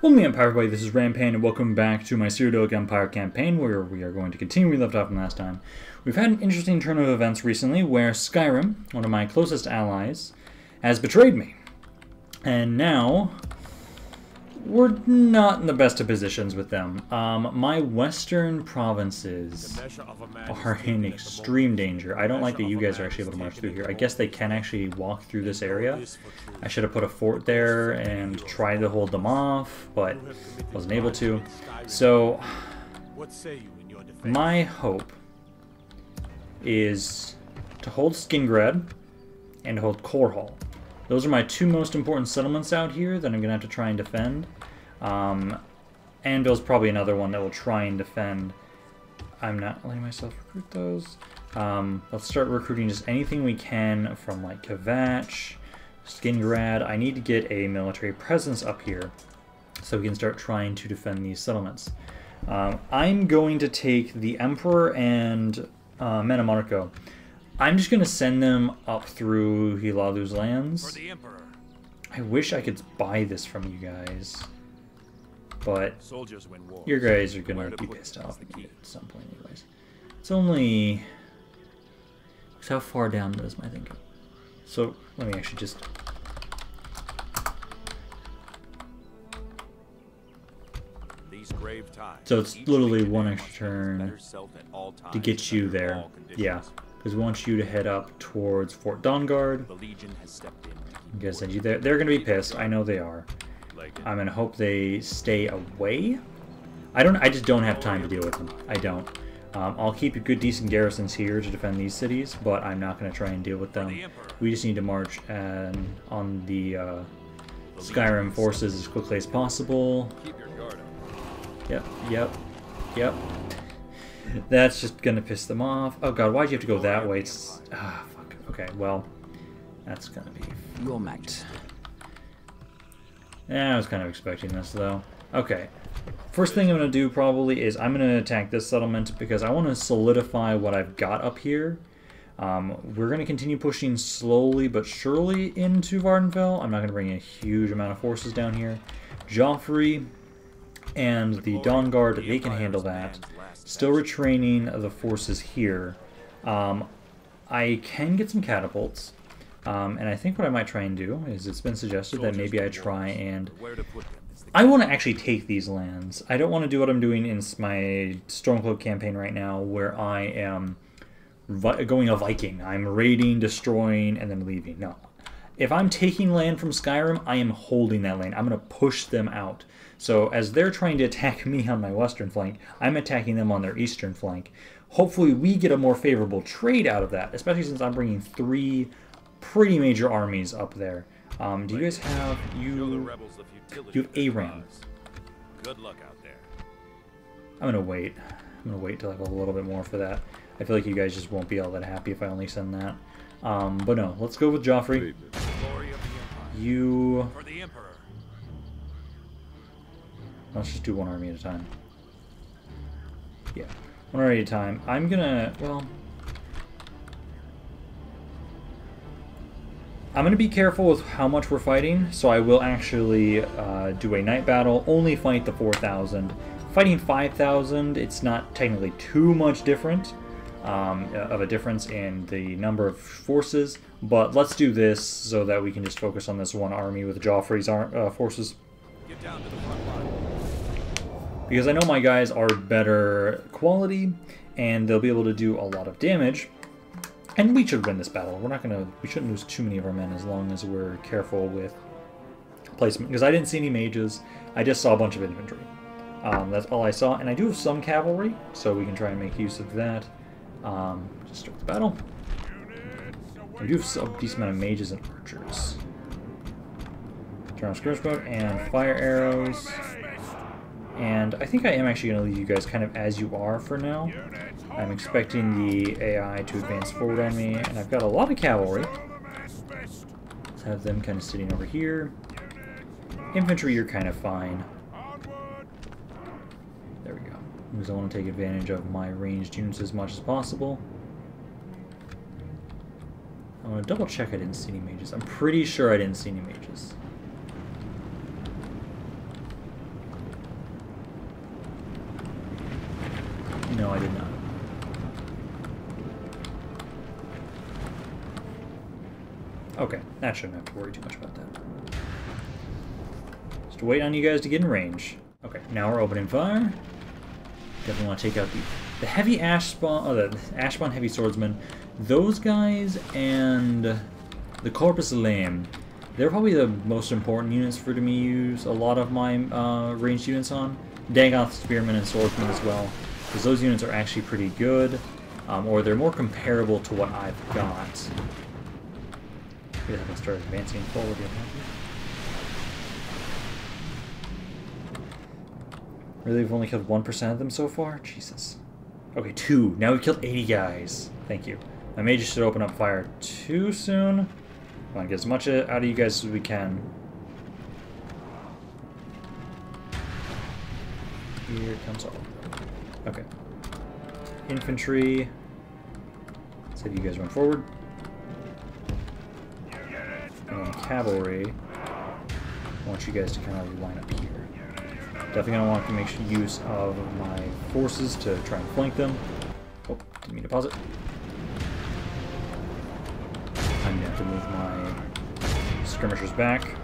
Welcome to Empire Boy, this is Rampan, and welcome back to my Cyrodiilic Empire campaign, where we are going to continue we left off from last time. We've had an interesting turn of events recently, where Skyrim, one of my closest allies, has betrayed me. And now, we're not in the best of positions with them. Um, my western provinces are in extreme danger. I don't like that you guys are actually able to march through here. I guess they can actually walk through this area. I should have put a fort there and tried to hold them off, but wasn't able to. So, my hope is to hold Skingrad and to hold Chorrol. Those are my two most important settlements out here that I'm going to have to try and defend. Um, Anvil's probably another one that will try and defend. I'm not letting myself recruit those. Um, let's start recruiting just anything we can from like Kvatch, Skingrad. I need to get a military presence up here so we can start trying to defend these settlements. Um, I'm going to take the Emperor and uh, Mannimarco. I'm just going to send them up through Hlaalu's lands. I wish I could buy this from you guys. But your guys are going to be pissed off at me at some point anyways. It's only... How far down does my thing go? So, let me actually just... So it's literally one extra turn to get you there. Yeah because we want you to head up towards Fort Dawnguard. I'm gonna send you there. They're gonna be pissed. I know they are. I'm gonna hope they stay away. I don't. I just don't have time to deal with them. I don't. Um, I'll keep a good, decent garrisons here to defend these cities, but I'm not going to try and deal with them. We just need to march and on the uh, Skyrim forces as quickly as possible. Yep, yep, yep. That's just gonna piss them off. Oh god, why'd you have to go that way? It's... Ah, fuck. Okay, well, that's gonna be... Your might. Yeah, I was kind of expecting this, though. Okay. First thing I'm gonna do, probably, is I'm gonna attack this settlement because I want to solidify what I've got up here. Um, we're going to continue pushing slowly but surely into Vvardenfell. I'm not going to bring a huge amount of forces down here. Joffrey and the Dawnguard, they can handle that. Still retraining the forces here. Um, I can get some catapults. Um, and I think what I might try and do is it's been suggested that maybe I try and... I want to actually take these lands. I don't want to do what I'm doing in my Stormcloak campaign right now where I am going a Viking. I'm raiding, destroying, and then leaving. No. If I'm taking land from Skyrim, I am holding that land. I'm going to push them out. So as they're trying to attack me on my western flank, I'm attacking them on their eastern flank. Hopefully we get a more favorable trade out of that, especially since I'm bringing three pretty major armies up there. Um, do you guys have you? You have Aram. Good luck out there. I'm gonna wait. I'm gonna wait till I have a little bit more for that. I feel like you guys just won't be all that happy if I only send that. Um, but no, let's go with Joffrey. You. For the Emperor. Let's just do one army at a time. Yeah, one army at a time. I'm gonna, well... I'm going to be careful with how much we're fighting, so I will actually uh, do a night battle, only fight the 4,000. Fighting 5,000, it's not technically too much different um, of a difference in the number of forces, but let's do this so that we can just focus on this one army with Joffrey's uh, forces. Get down to the front line because I know my guys are better quality and they'll be able to do a lot of damage. And we should win this battle. We're not gonna, we shouldn't lose too many of our men as long as we're careful with placement. Because I didn't see any mages, I just saw a bunch of infantry. Um, that's all I saw, and I do have some cavalry, so we can try and make use of that. Um, just start the battle. I do have a decent amount of mages and archers. Turn on skirmish mode and fire arrows. And I think I am actually going to leave you guys kind of as you are for now. I'm expecting the AI to advance forward on me, and I've got a lot of cavalry. Let's have them kind of sitting over here. Infantry, you're kind of fine. There we go. Because I want to take advantage of my ranged units as much as possible. I want to double check I didn't see any mages. I'm pretty sure I didn't see any mages. No, I did not. Okay, that shouldn't have to worry too much about that. Just wait on you guys to get in range. Okay, now we're opening fire. Definitely want to take out the, the heavy ash spawn, oh, the ash spawn heavy swordsman. Those guys and the Corprus Lame. They're probably the most important units for me to use a lot of my uh, ranged units on. Dagoth, Spearman, and Swordsman as well. Because those units are actually pretty good. Um, or they're more comparable to what I've got. I haven't started advancing forward yet, Really, we've only killed 1% of them so far? Jesus. Okay, two. Now we've killed 80 guys. Thank you. May just should open up fire too soon. I want to get as much out of you guys as we can. Here comes all Okay. Infantry. Let's have you guys run forward. And cavalry. I want you guys to kind of line up here. Definitely going to want to make use of my forces to try and flank them. Oh, didn't mean to pause it. I'm going to have to move my skirmishers back.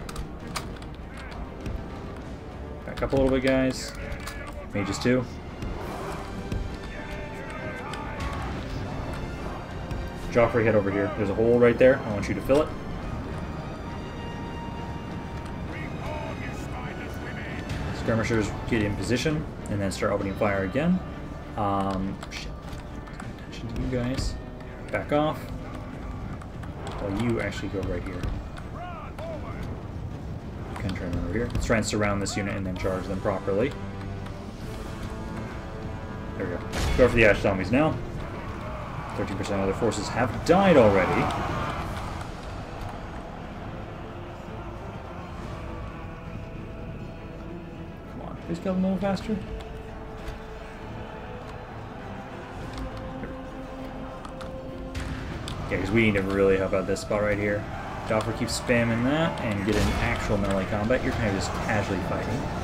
Back up a little bit, guys. Mages too. Joffrey, head over here. There's a hole right there. I want you to fill it. Skirmishers get in position and then start opening fire again. Um, shit. Attention to you guys. Back off. While you actually go right here. Can turn over here. Let's try and surround this unit and then charge them properly. There we go. Go for the Ash Zombies now. 13% of their forces have died already. Come on, please kill them a little faster. Yeah, because we need to really help out this spot right here. Joffrey keeps spamming that and get an actual melee combat. You're kind of just casually fighting.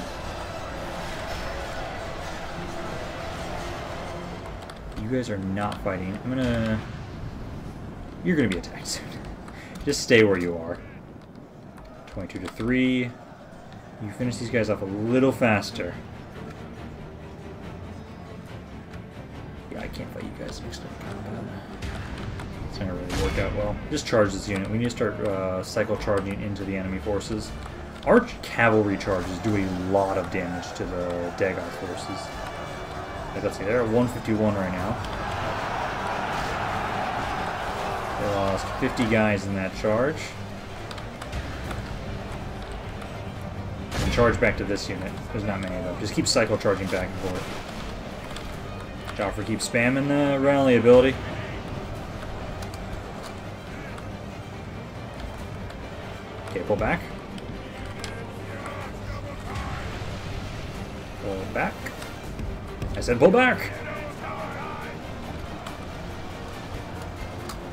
You guys are not fighting. I'm gonna... You're gonna be attacked soon. Just stay where you are. 22 to 3. You finish these guys off a little faster. Yeah, I can't fight you guys. It's not gonna really work out well. Just charge this unit. We need to start uh, cycle charging into the enemy forces. Our cavalry charges do a lot of damage to the Dagoth forces. Like, let's see, they're at 151 right now. They lost 50 guys in that charge. And charge back to this unit. There's not many of them. Just keep cycle charging back and forth. Joffrey keeps spamming the rally ability. Okay, pull back. I said pull back!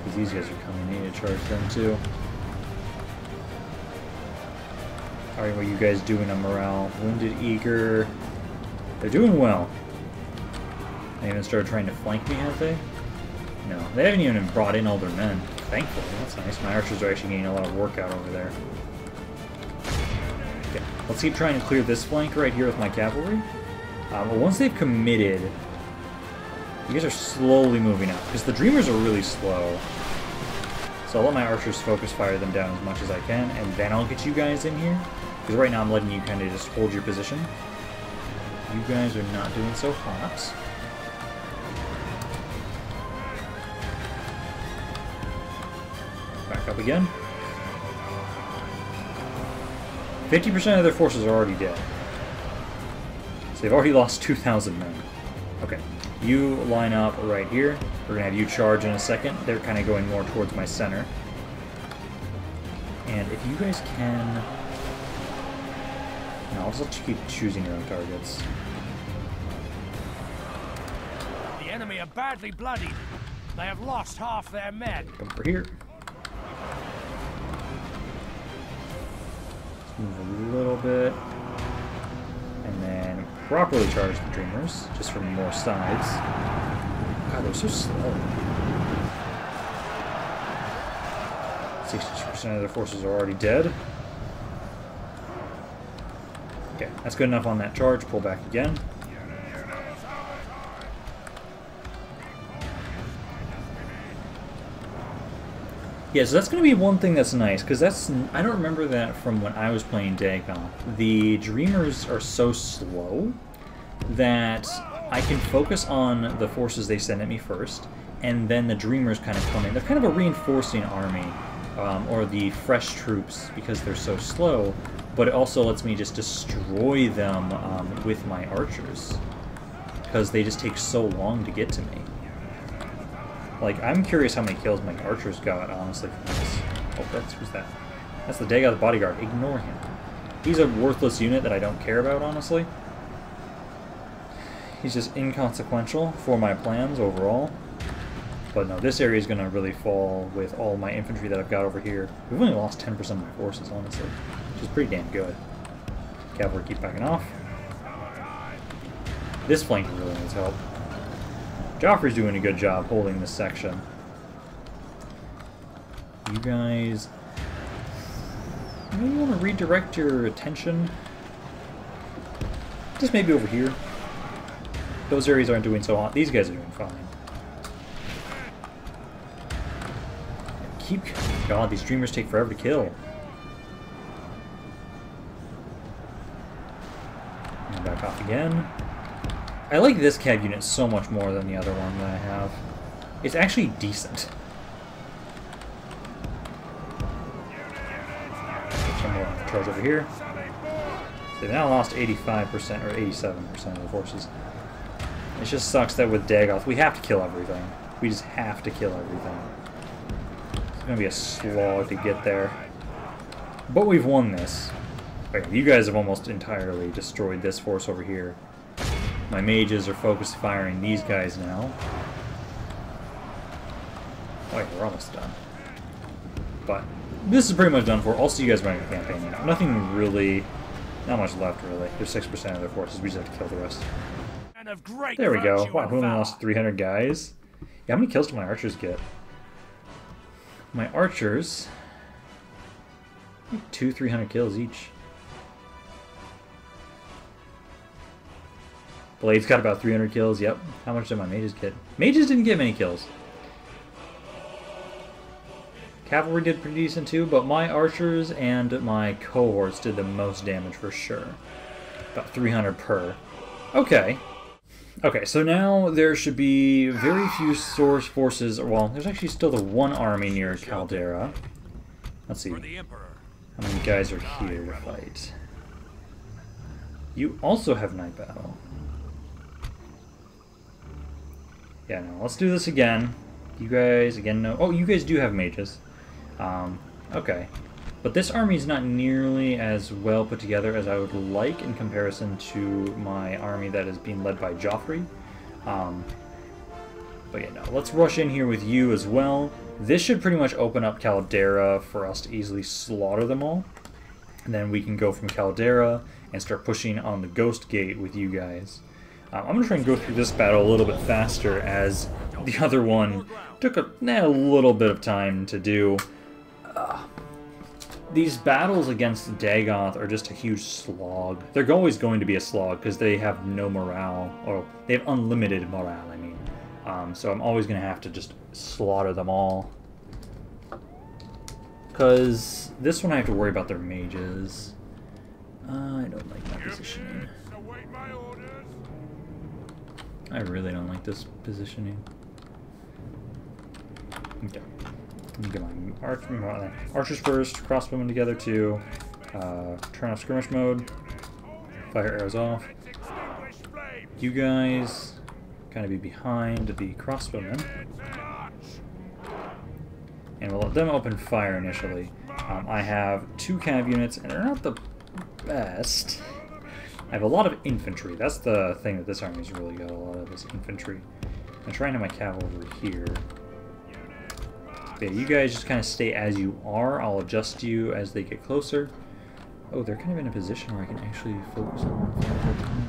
Because these guys are coming. I need to charge them too. Alright, what are you guys doing on morale? Wounded, eager. They're doing well. They even started trying to flank me, have they? No. They haven't even brought in all their men. Thankfully. That's nice. My archers are actually getting a lot of workout over there. Okay. Let's keep trying to clear this flank right here with my cavalry. Um, but once they've committed, you guys are slowly moving up, because the Dreamers are really slow. So I'll let my archers focus fire them down as much as I can, and then I'll get you guys in here. Because right now I'm letting you kind of just hold your position. You guys are not doing so hot. Back up again. 50% of their forces are already dead. So they've already lost 2,000 men. Okay, you line up right here. We're going to have you charge in a second. They're kind of going more towards my center. And if you guys can... No, I'll just keep choosing your own targets. The enemy are badly bloodied. They have lost half their men. Come over here. Let's move a little bit. Properly charge the Dreamers, just from more sides. God, they're so slow. 62% of their forces are already dead. Okay, that's good enough on that charge. Pull back again. Yeah, so that's going to be one thing that's nice, because that's I don't remember that from when I was playing Dagoth. The Dreamers are so slow that I can focus on the forces they send at me first, and then the Dreamers kind of come in. They're kind of a reinforcing army, um, or the fresh troops, because they're so slow, but it also lets me just destroy them um, with my archers, because they just take so long to get to me. Like, I'm curious how many kills my archers got, honestly, from this. Oh, that's, who's that? That's the Dagoth bodyguard. Ignore him. He's a worthless unit that I don't care about, honestly. He's just inconsequential for my plans overall. But no, this area is going to really fall with all my infantry that I've got over here. We've only lost 10% of my forces, honestly, which is pretty damn good. Cavalry keep backing off. This flank really needs help. Joffrey's doing a good job holding this section. You guys... Maybe you want to redirect your attention? Just maybe over here. Those areas aren't doing so hot. These guys are doing fine. Keep... God, these dreamers take forever to kill. And back off again. I like this cab unit so much more than the other one that I have. It's actually decent. Some more charge over here. So they now lost 85% or 87% of the forces. It just sucks that with Dagoth, we have to kill everything. We just have to kill everything. It's gonna be a slog to get there. But we've won this. Okay, you guys have almost entirely destroyed this force over here. My mages are focused firing these guys now. Oh, we're almost done. But this is pretty much done for. I'll see you guys running the campaign now. Nothing really, not much left really. There's 6% of their forces. We just have to kill the rest. There we go. Wow, we only lost 300 guys. Yeah, how many kills do my archers get? My archers... Two, 300 kills each. Blade's got about 300 kills, yep. How much did my mages get? Mages didn't get many kills. Cavalry did pretty decent too, but my archers and my cohorts did the most damage for sure. About 300 per. Okay. Okay, so now there should be very few source forces. Well, there's actually still the one army near Caldera. Let's see. How many guys are here to fight? You also have night battle. Yeah, no, let's do this again. You guys, again, no. Oh, you guys do have mages. Um, okay. But this army is not nearly as well put together as I would like in comparison to my army that is being led by Joffrey. Um, but yeah, no, let's rush in here with you as well. This should pretty much open up Caldera for us to easily slaughter them all. And then we can go from Caldera and start pushing on the Ghost Gate with you guys. Um, I'm going to try and go through this battle a little bit faster as the other one took a, eh, a little bit of time to do. Uh, these battles against Dagoth are just a huge slog. They're always going to be a slog because they have no morale, or they have unlimited morale, I mean. Um, so I'm always going to have to just slaughter them all. Because this one I have to worry about their mages. Uh, I don't like my positioning. I really don't like this positioning. Okay. Get my arch archers first, crossbowmen together too. Uh, turn off skirmish mode. Fire arrows off. You guys kind of be behind the crossbowmen. And we'll let them open fire initially. Um, I have two cav units, and they're not the best. I have a lot of infantry. That's the thing that this army's really got a lot of, is infantry. I'm trying to my cavalry here. yeah, you guys just kind of stay as you are. I'll adjust you as they get closer. Oh, they're kind of in a position where I can actually focus on them.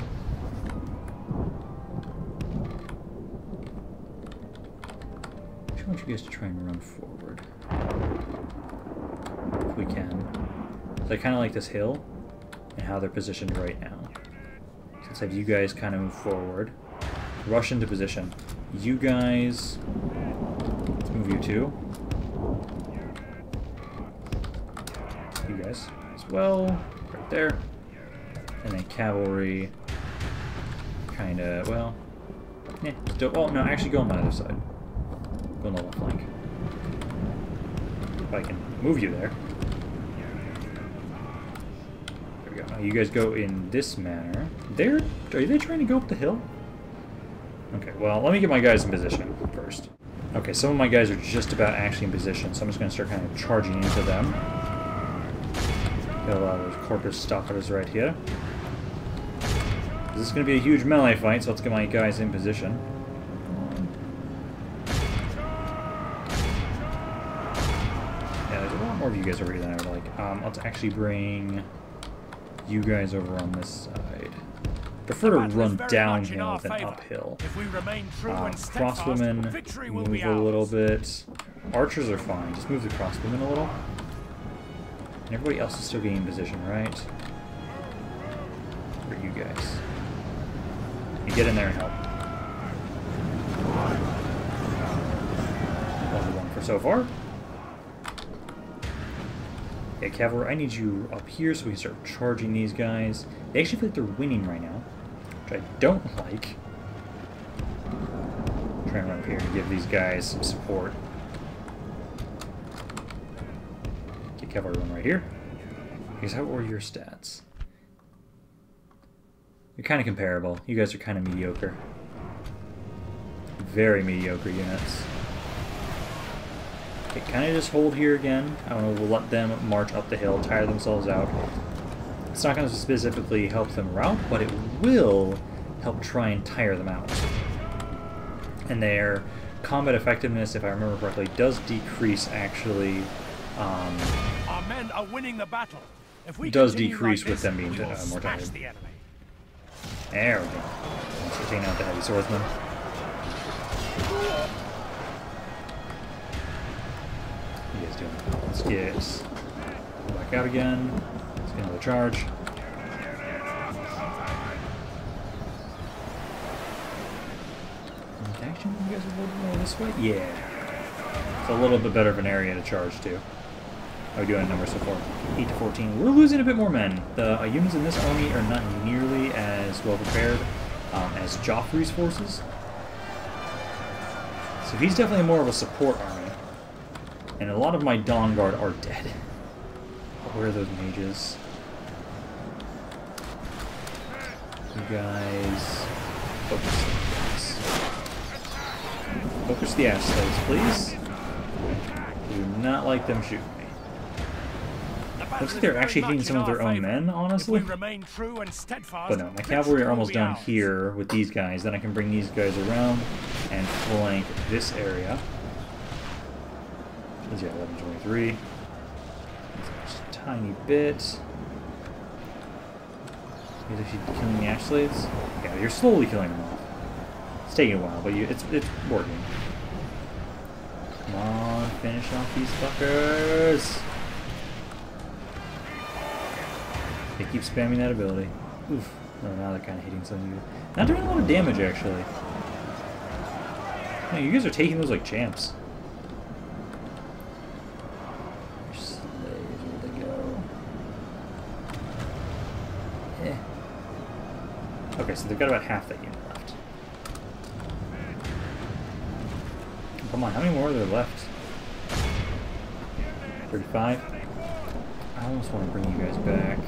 I want you guys to try and run forward. If we can. I kind of like this hill and how they're positioned right now. Let's have you guys kind of move forward. Rush into position. You guys... Let's move you two. You guys as well. Right there. And then cavalry. Kind of, well... Yeah, still, oh, no, actually go on my other side. Go on the left flank. If I can move you there. You guys go in this manner. They're, are they trying to go up the hill? Okay, well, let me get my guys in position first. Okay, some of my guys are just about actually in position, so I'm just going to start kind of charging into them. Got a lot of Corprus Stalkers right here. This is going to be a huge melee fight, so let's get my guys in position. Yeah, there's a lot more of you guys over here than I would like. Um, let's actually bring you guys over on this side. Prefer to run downhill than uphill. If we remain true Uh, and crossbowmen move a little bit. Archers are fine. Just move the crossbowmen a little. And everybody else is still getting in position, right? Where are you guys? You get in there and help. Level one for so far. Yeah, cavalry, I need you up here so we can start charging these guys. They actually feel like they're winning right now, which I don't like. Try and run up here and give these guys some support. Get cavalry one right here. Because how are your stats? You're kind of comparable. You guys are kind of mediocre. Very mediocre units. Okay, kind of just hold here again. I don't know, we'll let them march up the hill, tire themselves out. It's not going to specifically help them route, but it will help try and tire them out. And their combat effectiveness, if I remember correctly, does decrease actually. Um, Our men are winning the battle. If we Does decrease like with this, them being, uh, more tired. the enemy. there we go. Let's out the heavy swordsman. Doing? Let's get back out again. Let's get another charge. Actually, you guys are more this way. Yeah, it's a little bit better of an area to charge to. How are we doing in numbers so far? 8 to 14. We're losing a bit more men. The uh, units in this army are not nearly as well prepared um, as Joffrey's forces. So he's definitely more of a support army. And a lot of my Dawn Guard are dead. Where are those mages? You guys... Focus. Focus the ash slaves, please. Do not like them shooting me. Looks like they're actually hitting some of their own men, honestly. remain true and steadfast, But no, my cavalry are almost ours. here with these guys. Then I can bring these guys around and flank this area. He's got 1123. Just a tiny bit. He's actually killing the ash slaves. Yeah, you're slowly killing them off. It's taking a while, but you, it's it's working. Come on, finish off these fuckers. They keep spamming that ability. Oof. Oh, now they're kind of hitting some of you. Not doing a lot of damage, actually. No, you guys are taking those like champs. Your slaves, where'd they go? Eh. Okay, they've got about half that unit left. Come on, how many more are there left? 35? I almost want to bring you guys back.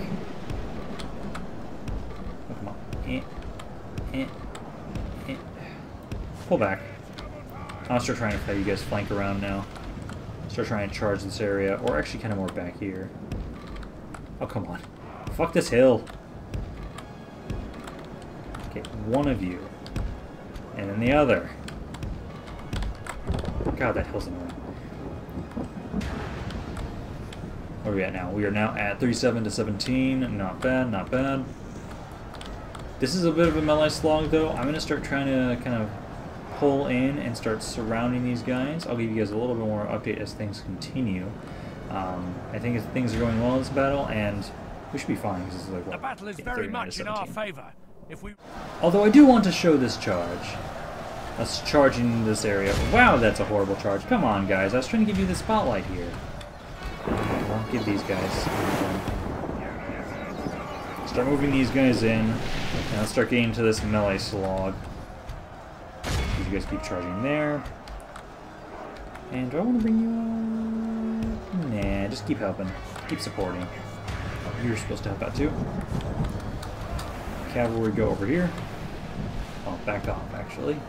Oh, come on. Eh. Eh. Eh. Pull back. I'll start trying to have you guys flank around now. Start trying to charge this area, or actually kind of more back here. Oh, come on. Fuck this hill. One of you. And then the other. God, that hill's annoying. Where are we at now? We are now at 37 to 17. Not bad, not bad. This is a bit of a melee slog, though. I'm going to start trying to kind of pull in and start surrounding these guys. I'll give you guys a little bit more update as things continue. Um, I think things are going well in this battle, and we should be fine because this is like what The battle is very much in our favor. If we Although I do want to show this charge. Us charging this area. Wow, that's a horrible charge. Come on, guys. I was trying to give you the spotlight here. Okay, well, give these guys. Start moving these guys in. And start getting to this melee slog. You guys keep charging there. And do I want to bring you up? Nah, just keep helping. Keep supporting. Oh, you're supposed to help out too. Cavalry go over here. Oh, back off, actually.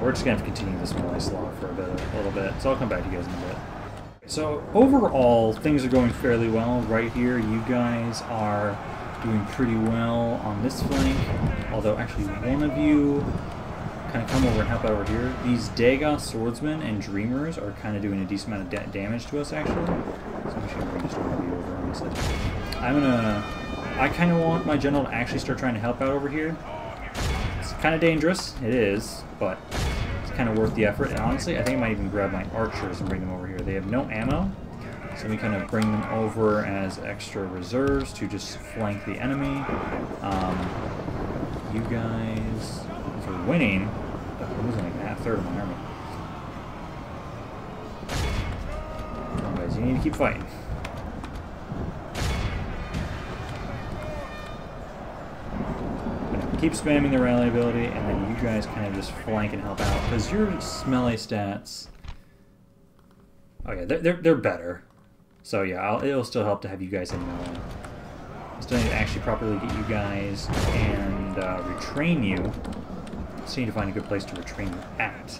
We're just gonna have to continue this melee slog for a bit, a little bit. So I'll come back to you guys in a bit. So overall, things are going fairly well right here. You guys are doing pretty well on this flank. Although actually, one of you kind of come over and help out over here. These Dagoth swordsmen and dreamers are kind of doing a decent amount of da damage to us, actually. So I'm just gonna bring this one of you over, honestly. I'm gonna. I kind of want my general to actually start trying to help out over here. It's kind of dangerous. It is, but it's kind of worth the effort. And honestly, I think I might even grab my archers and bring them over here. They have no ammo, so we kind of bring them over as extra reserves to just flank the enemy. Um, you guys, we're winning, I'm losing like half third of my army. Come on, guys, you need to keep fighting. Keep spamming the rally ability, and then you guys kind of just flank and help out. Because your smelly stats... Oh yeah, they're, they're, they're better. So yeah, I'll, it'll still help to have you guys in melee. I still need to actually properly get you guys and uh, retrain you. Just need to find a good place to retrain you at.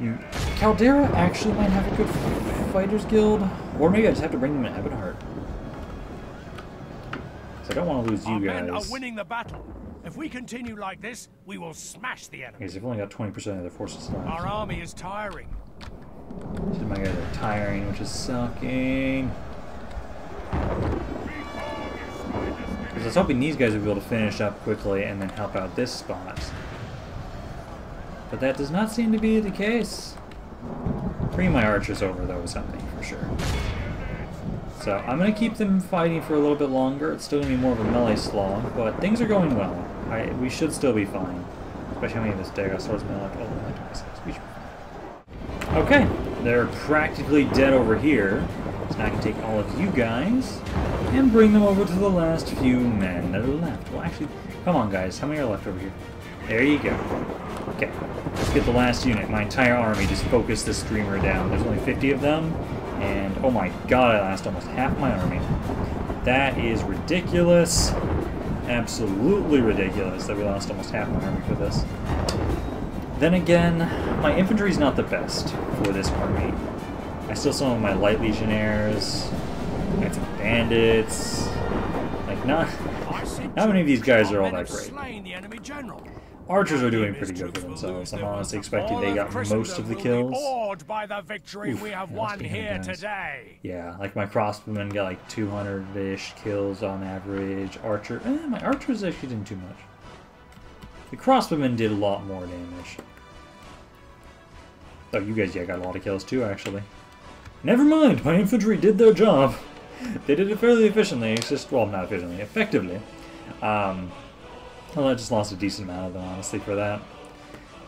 You, Caldera actually might have a good fighters guild, or maybe I just have to bring them to Ebonheart. So I don't want to lose you our guys. men are winning the battle. If we continue like this, we will smash the enemy. Because they've only got 20% of their forces left. Our army is tiring. Just my guys are tiring, which is sucking. Because I was hoping these guys would be able to finish up quickly and then help out this spot. But that does not seem to be the case. Bringing my archers over, though, is something for sure. So I'm going to keep them fighting for a little bit longer. It's still going to be more of a melee slog, but things are going well. I, we should still be fine. Especially when we have this Dagoth swordsman like, oh, like 26. We should be fine. Okay, they're practically dead over here. So now I can take all of you guys and bring them over to the last few men that are left. Well, actually, come on, guys. How many are left over here? There you go. Okay, let's get the last unit. My entire army just focus this streamer down. There's only 50 of them, and oh my god, I lost almost half my army. That is ridiculous. Absolutely ridiculous that we lost almost half my army for this. Then again, my infantry is not the best for this army. I still some of my light legionnaires. I got some bandits. Like not, not many of these guys are all that have great. Slain the enemy general. Archers are doing pretty good for themselves. I'm honestly expecting they got most of the kills. Awed by the victory Oof, we have won here guys. today. Yeah, like my crossbowmen got like 200-ish kills on average. Archer, eh, my archers actually didn't too much. The crossbowmen did a lot more damage. Oh, you guys, yeah, got a lot of kills too, actually. Never mind, my infantry did their job. They did it fairly efficiently. It's just, well, not efficiently, effectively. Um, well, I just lost a decent amount of them, honestly, for that.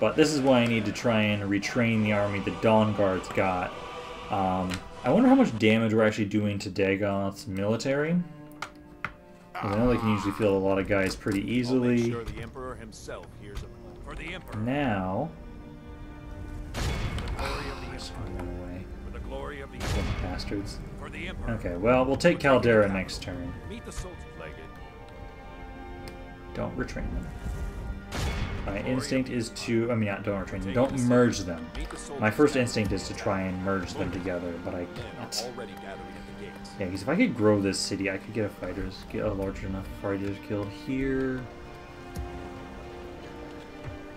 But this is why I need to try and retrain the army the Dawn Guards got. Um, I wonder how much damage we're actually doing to Dagoth's military. I know they can usually field a lot of guys pretty easily. sure the Emperor himself hears of. For the Emperor. Now, For the glory of the just Emperor. run away. For the glory of the Little Emperor. bastards. For the Emperor. Okay, well, we'll take Caldera next turn. Don't retrain them. My instinct is to, I mean, not don't retrain them, don't merge them. Meet the soldier My first instinct is to try and merge them together, but I Men can't. are already gathering at the gates. Yeah, because if I could grow this city, I could get a fighters, get a large enough fighters guild here.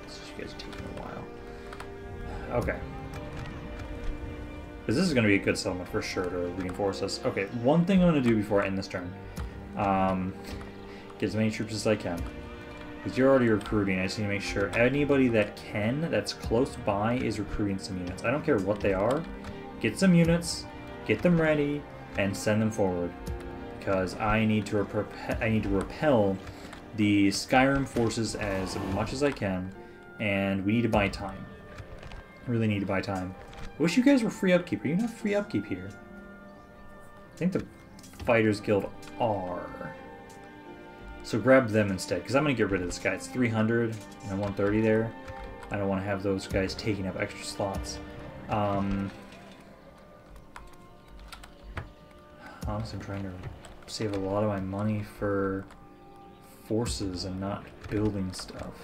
This are taking a while. Okay. Because this is going to be a good settlement for sure to reinforce us. Okay, one thing I'm going to do before I end this turn. Um, get as many troops as I can. Because you're already recruiting. I just need to make sure anybody that can, that's close by, is recruiting some units. I don't care what they are. Get some units, get them ready, and send them forward. Because I need to repel, I need to repel the Skyrim forces as much as I can, and we need to buy time. Really need to buy time. I wish you guys were free upkeep. Are you not free upkeep here? I think the Fighters Guild are. So grab them instead, because I'm going to get rid of this guy. It's 300 and 130 there. I don't want to have those guys taking up extra slots. Um, honestly, I'm trying to save a lot of my money for forces and not building stuff.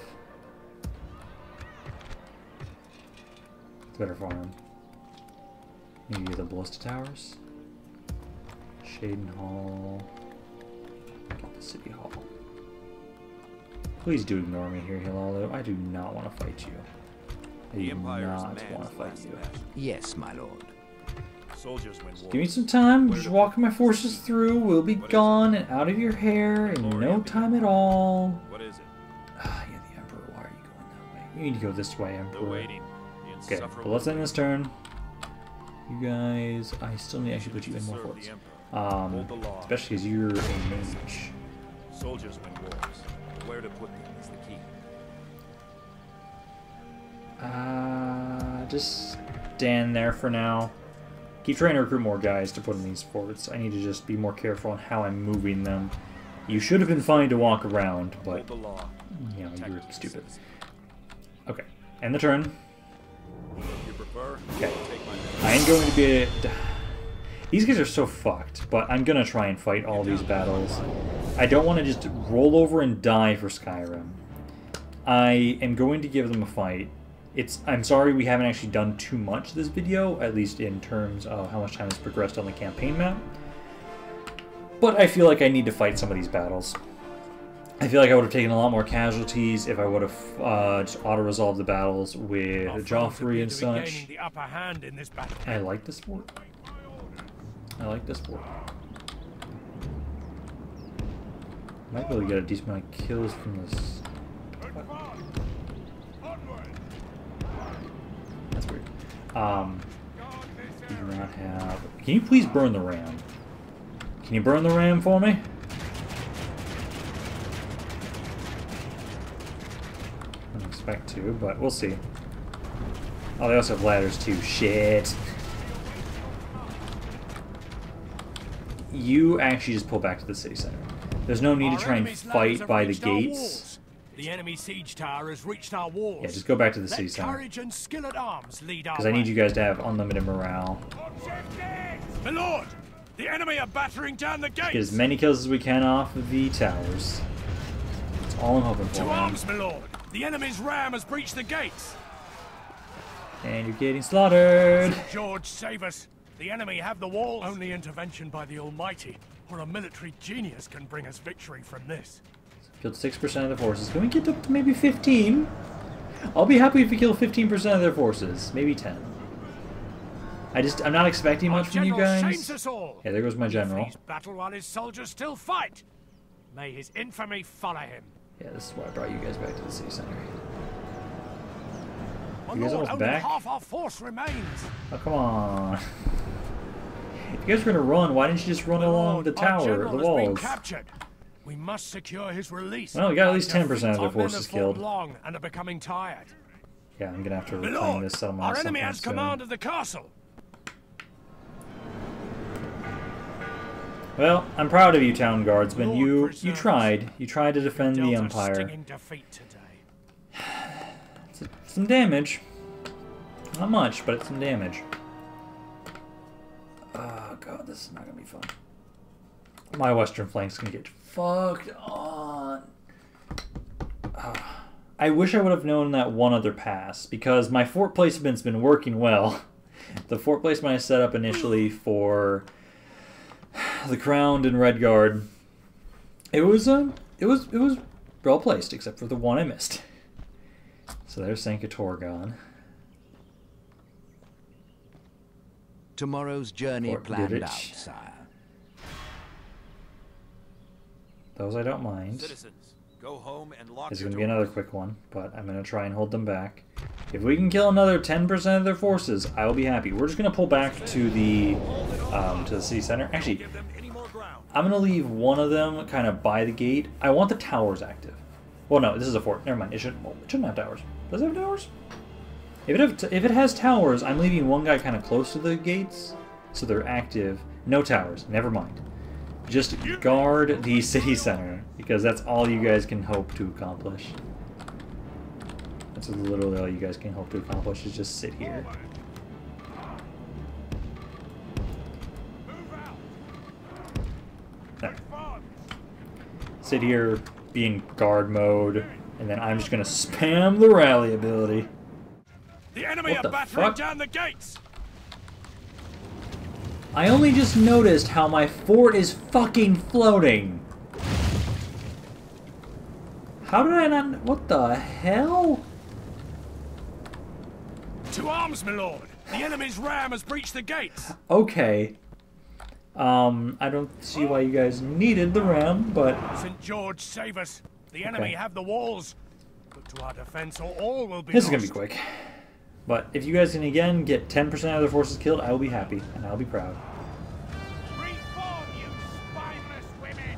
It's better farm. Maybe the Ballista Towers? Shaden Hall. Get the City Hall. Please do ignore me here, Hlaalu. I do not want to fight you. I do not want to fight you. Yes, my lord. Soldiers win war. Give me some time. Just walking my forces through. We'll be gone and out of your hair in no time at all. What is it? Ah, yeah, the Emperor. Why are you going that way? You need to go this way, The Emperor. Okay, but let's end this turn. You guys, I still need to actually put you in more Serve forts. Um, Hold the law. especially because you're a mage. Soldiers win wars. Where to put them is the key. Uh, just stand there for now. Keep trying to recruit more guys to put in these forts. I need to just be more careful on how I'm moving them. You should have been fine to walk around, but you know you were stupid. Okay, end the turn. If you prefer, Okay. take my men. I am going to be. These guys are so fucked, but I'm gonna try and fight all these battles. I don't want to just roll over and die for Skyrim. I am going to give them a fight. It's. I'm sorry we haven't actually done too much this video, at least in terms of how much time has progressed on the campaign map. But I feel like I need to fight some of these battles. I feel like I would have taken a lot more casualties if I would have uh, just auto-resolved the battles with Our Joffrey and such. the upper hand in this. I like this fort. I like this fort. Might be able to get a decent amount of kills from this. That's weird. Um, do not have. Can you please burn the ram? Can you burn the ram for me? I don't expect to, but we'll see. Oh, they also have ladders too. Shit. You actually just pull back to the city center. There's no need Our to try and fight by the gates. The enemy siege tower has reached our walls. Yeah, just go back to the Let city center. courage and skill at arms lead Because I need you guys to have unlimited morale. My lord, the enemy are battering down the gates. Get as many kills as we can off of the towers. That's all I'm hoping for. To arms, my lord. The enemy's ram has breached the gates. And you're getting slaughtered. George, save us. The enemy have the walls. Only intervention by the Almighty or a military genius can bring us victory from this. Killed 6% of the forces. Can we get up to maybe 15? I'll be happy if we kill 15% of their forces. Maybe 10. I just, I'm not expecting much from you guys. us all. Yeah, there goes my general. battle while his soldiers still fight. May his infamy follow him. Yeah, this is why I brought you guys back to the city center. You guys almost only back? half our force remains. Oh, come on. If you guys were gonna run, why didn't you just run along the tower, the walls? captured. We must secure his release. Well, we got at least 10% of their our forces killed. long and are becoming tired. Yeah, I'm gonna have to reclaim this settlement. Uh, our at enemy has soon. command of the castle. Well, I'm proud of you, town guardsmen. Lord You you tried. You tried to defend the empire. today. Some damage. Not much, but it's some damage. This is not gonna be fun. My western flank's gonna get fucked on. Ah. I wish I would have known that one other pass because my fort placement's been working well. The fort placement I set up initially for the Crowned and Redguard, it was uh, it was it was well placed except for the one I missed. So there's Sanka Torgon. Tomorrow's journey Fort planned Goodrich. out, sire. Those I don't mind. Citizens, Go home and lock This is going to be another quick one, but I'm going to try and hold them back. If we can kill another 10% of their forces, I will be happy. We're just going to pull back to the um, to the city center. Actually, Give them any more ground. I'm going to leave one of them kind of by the gate. I want the towers active. Well, no, this is a fort. Never mind. It shouldn't, well, it shouldn't have towers. Does it have towers? If it, if it has towers, I'm leaving one guy kind of close to the gates, so they're active. No towers. Never mind. Just guard the city center, because that's all you guys can hope to accomplish. That's literally all you guys can hope to accomplish, is just sit here. Sit here, be in guard mode, and then I'm just gonna spam the rally ability. Enemy What are the battering fuck? down the gates. I only just noticed how my fort is fucking floating. How did I not? What the hell? To arms, my lord. The enemy's ram has breached the gates. Okay. Um, I don't see why you guys needed the ram, but St. George, save us. The enemy Okay. have the walls. Look to our defense, or all will be this is gonna be quick. But if you guys can again get 10% of their forces killed, I will be happy and I'll be proud. Reform, you spineless women!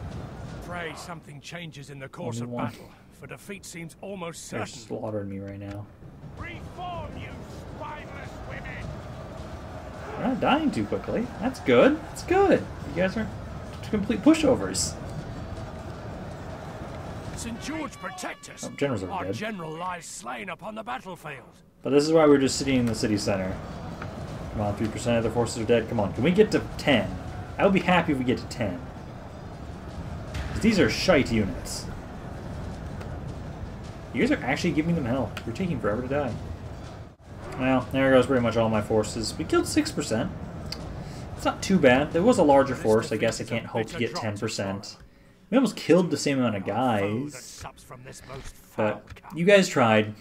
Pray something changes in the course Only of one. battle, for defeat seems almost certain. They're slaughtering me right now. Reform, you spineless women! We're not dying too quickly. That's good. That's good. You guys are complete pushovers. St. George protect us. Oh, generals are Our dead. general lies slain upon the battlefield. But this is why we're just sitting in the city center. Come on, 3% of the forces are dead. Come on, can we get to 10? I would be happy if we get to 10. these are shite units. You guys are actually giving them hell. You're taking forever to die. Well, there goes pretty much all my forces. We killed 6%. It's not too bad. There was a larger force. I guess I can't hope to get 10%. We almost killed the same amount of guys. But you guys tried.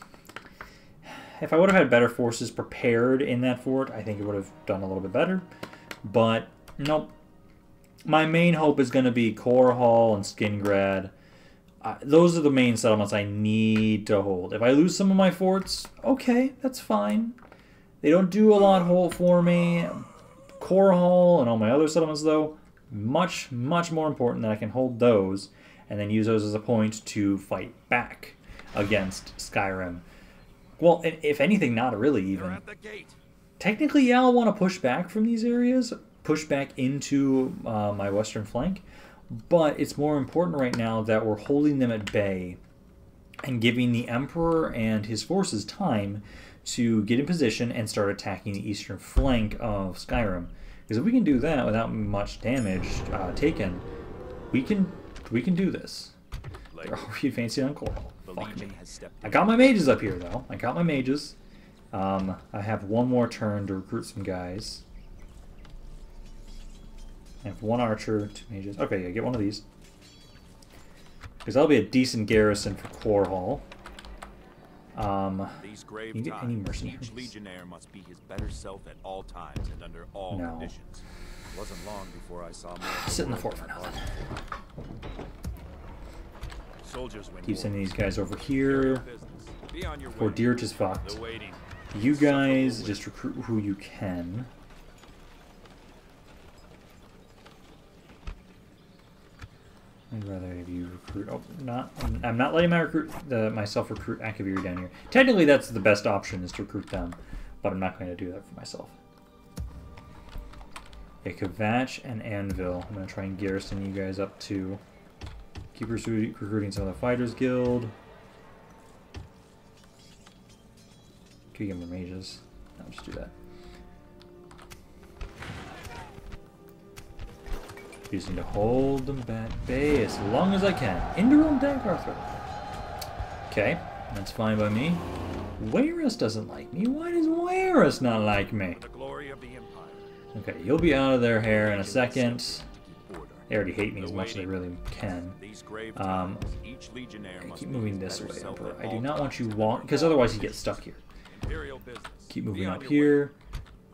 If I would have had better forces prepared in that fort, I think it would have done a little bit better. But nope. My main hope is going to be Chorrol and Skingrad. Uh, those are the main settlements I need to hold. If I lose some of my forts, okay, that's fine. They don't do a lot whole for me. Chorrol and all my other settlements, though, much, much more important that I can hold those and then use those as a point to fight back against Skyrim. Well, if anything, not really even. at the gate. Technically, yeah, I'll want to push back from these areas, push back into uh, my western flank, but it's more important right now that we're holding them at bay and giving the Emperor and his forces time to get in position and start attacking the eastern flank of Skyrim. Because if we can do that without much damage uh, taken, we can we can do this. They're already advancing on Chorrol. The Fuck me. I got my mages up here though. I got my mages. Um, I have one more turn to recruit some guys. I have one archer, two mages. Okay, yeah, get one of these. Because that'll be a decent garrison for Chorrol. Um, These grave You get any mercenaries? each legionnaire must be his better self at all times and under all No. conditions. It wasn't long before I saw more. Sit in the world fort for I now, bargained for. Soldiers win keep sending these guys over here. For. Dirge is fucked. You guys just recruit who you can. I'd rather have you recruit. Oh, not. I'm, not letting my recruit the myself recruit Akaviri down here. Technically, that's the best option is to recruit them, but I'm not going to do that for myself. Yeah, Kvatch and Anvil. I'm going to try and garrison you guys up to. Keep recruiting some of the Fighters Guild. More mages. I'll just do that. Just need to hold them back bay as long as I can. Indoril Dag Arthur. Okay, that's fine by me. Wayrest doesn't like me. Why does Wayrest not like me? The glory of the Empire. Okay, you'll be out of their hair in a second. They already hate me as much as they really can. Um, times, each legionnaire I keep moving this way, Emperor. I do not want you want because otherwise you get stuck here. Keep moving up here.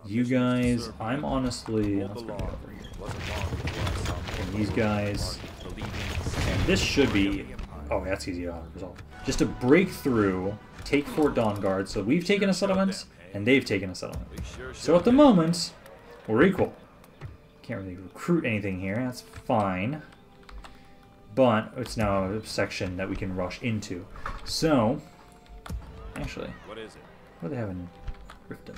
You mission is to guys, I'm honestly. Let's bring over here. Wasn't long before I saw more And these guys- Empire believing in the And this should be. Oh, that's easy to resolve. Just to break through, take Fort Dawnguard. So we've taken a settlement, and they've taken a settlement. So at the moment, we're equal. Can't really recruit anything here. That's fine. But it's now a section that we can rush into. So, actually, What is it? what do they have in Riften?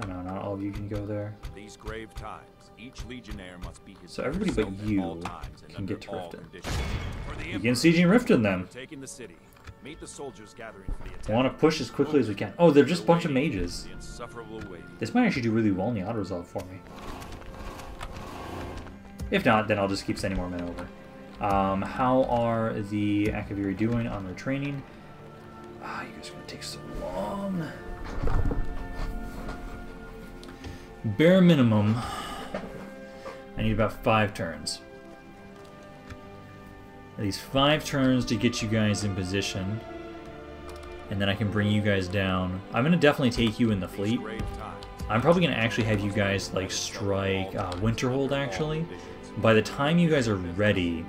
Oh no, not all of you can go there. These grave times. Each legionnaire must be his So everybody but you all times and can get to Riften. conditions. For the Begin sieging Riften then. taking the city. Meet the soldiers gathering for the attack. I want to push as quickly as we can. Oh, they're just a bunch of mages. The insufferable waiting. This might actually do really well in the auto resolve for me. If not, then I'll just keep sending more men over. Um, how are the Akaviri doing on their training? Ah, you guys are gonna take so long. Bare minimum, I need about five turns. At least five turns to get you guys in position. And then I can bring you guys down. I'm gonna definitely take you in the fleet. I'm probably gonna actually have you guys like strike uh, Winterhold actually. By the time you guys are ready.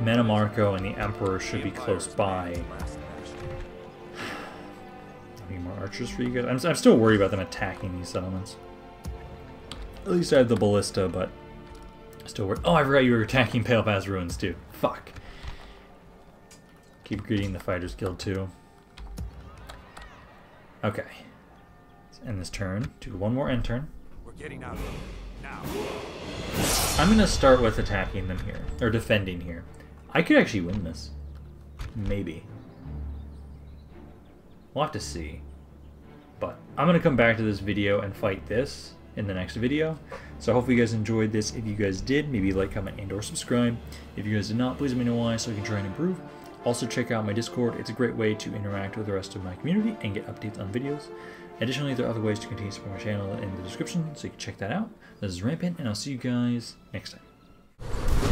Metamarco and the Emperor should be close by. I need more archers for you guys. I'm, I'm still worried about them attacking these settlements. At least I have the ballista, but still worried. Oh, I forgot you were attacking Pale Pass Ruins too. Fuck. Keep greeting the Fighters Guild too. Okay. Let's end this turn. Do one more end turn. We're getting out of here. Now. I'm gonna start with attacking them here, or defending here. I could actually win this. Maybe. We'll have to see. But I'm gonna come back to this video and fight this in the next video. So hopefully you guys enjoyed this. If you guys did, maybe like, comment, and or subscribe. If you guys did not, please let me know why so I can try and improve. Also check out my Discord. It's a great way to interact with the rest of my community and get updates on videos. Additionally, there are other ways to continue supporting my channel in the description, so you can check that out. This is Rampant, and I'll see you guys next time.